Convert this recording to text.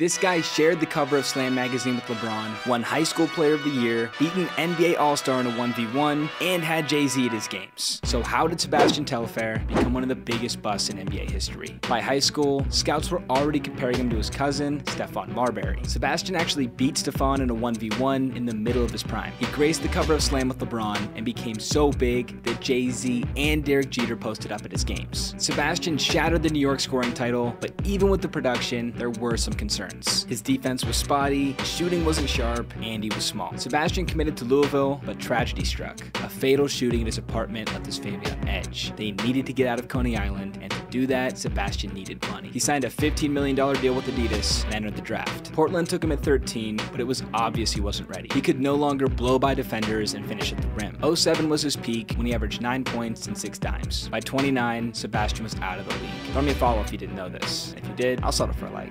This guy shared the cover of Slam magazine with LeBron, won High School Player of the Year, beat an NBA All-Star in a 1v1, and had Jay-Z at his games. So how did Sebastian Telfair become one of the biggest busts in NBA history? By high school, scouts were already comparing him to his cousin, Stephon Marbury. Sebastian actually beat Stephon in a 1v1 in the middle of his prime. He graced the cover of Slam with LeBron and became so big that Jay-Z and Derek Jeter posted up at his games. Sebastian shattered the New York scoring title, but even with the production, there were some concerns. His defense was spotty, shooting wasn't sharp, and he was small. Sebastian committed to Louisville, but tragedy struck. A fatal shooting at his apartment left his family on edge. They needed to get out of Coney Island, and to do that, Sebastian needed money. He signed a $15 million deal with Adidas and entered the draft. Portland took him at 13, but it was obvious he wasn't ready. He could no longer blow by defenders and finish at the rim. 07 was his peak when he averaged 9 points and 6 dimes. By 29, Sebastian was out of the league. Throw me a follow if you didn't know this. If you did, I'll settle for a like.